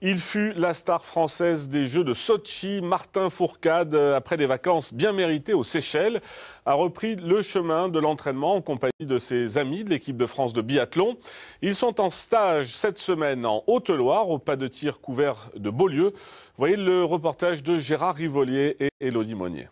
Il fut la star française des Jeux de Sochi. Martin Fourcade, après des vacances bien méritées aux Seychelles, a repris le chemin de l'entraînement en compagnie de ses amis de l'équipe de France de biathlon. Ils sont en stage cette semaine en Haute-Loire, au pas de tir couvert de Beaulieu. Voyez le reportage de Gérard Rivolier et Élodie Monnier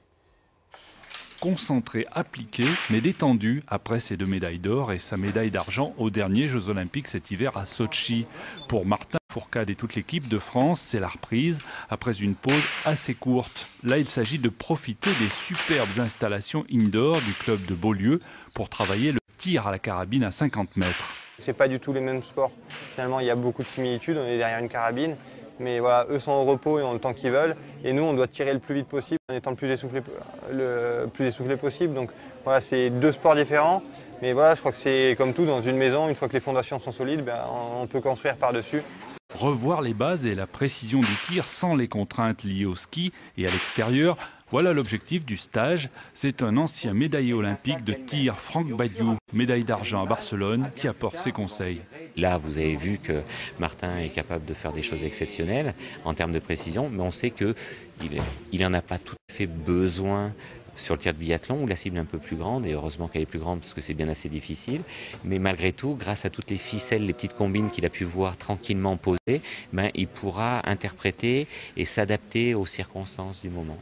concentré, appliqué, mais détendu après ses deux médailles d'or et sa médaille d'argent aux derniers Jeux Olympiques cet hiver à Sochi. Pour Martin Fourcade et toute l'équipe de France, c'est la reprise après une pause assez courte. Là, il s'agit de profiter des superbes installations indoor du club de Beaulieu pour travailler le tir à la carabine à 50 mètres. C'est pas du tout les mêmes sports. Finalement, il y a beaucoup de similitudes. On est derrière une carabine. Mais voilà, eux sont au repos et ont le temps qu'ils veulent. Et nous, on doit tirer le plus vite possible en étant le plus essoufflé, le plus essoufflé possible. Donc voilà, c'est deux sports différents. Mais voilà, je crois que c'est comme tout dans une maison, une fois que les fondations sont solides, ben, on peut construire par-dessus. Revoir les bases et la précision du tir sans les contraintes liées au ski et à l'extérieur, voilà l'objectif du stage. C'est un ancien médaillé olympique de tir, Franck Badiou, médaille d'argent à Barcelone, qui apporte ses conseils. Là, vous avez vu que Martin est capable de faire des choses exceptionnelles en termes de précision, mais on sait qu'il n'en a pas tout à fait besoin sur le tir de biathlon où la cible est un peu plus grande et heureusement qu'elle est plus grande parce que c'est bien assez difficile. Mais malgré tout, grâce à toutes les ficelles, les petites combines qu'il a pu voir tranquillement posées, ben, il pourra interpréter et s'adapter aux circonstances du moment.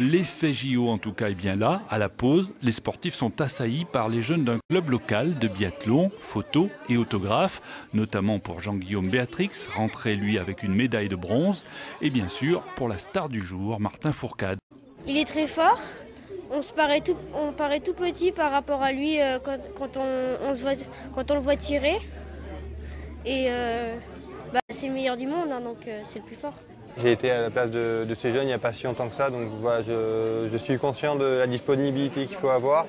L'effet JO en tout cas est bien là. À la pause, les sportifs sont assaillis par les jeunes d'un club local de biathlon, photo et autographes, notamment pour Jean-Guillaume Béatrix, rentré lui avec une médaille de bronze, et bien sûr pour la star du jour, Martin Fourcade. Il est très fort, on, se paraît tout, petit par rapport à lui euh, quand on le voit tirer. Et euh, bah, c'est le meilleur du monde, hein, donc euh, c'est le plus fort. J'ai été à la place de, ces jeunes il n'y a pas si longtemps que ça, donc voilà, je, suis conscient de la disponibilité qu'il faut avoir.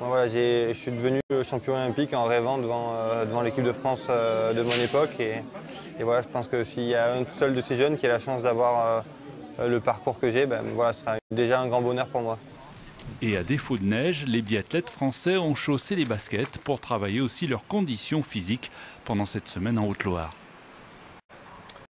je suis devenu champion olympique en rêvant devant, devant l'équipe de France de mon époque. Et, voilà, je pense que s'il y a un seul de ces jeunes qui a la chance d'avoir le parcours que j'ai, ben, voilà, ce sera déjà un grand bonheur pour moi. Et à défaut de neige, les biathlètes français ont chaussé les baskets pour travailler aussi leurs conditions physiques pendant cette semaine en Haute-Loire.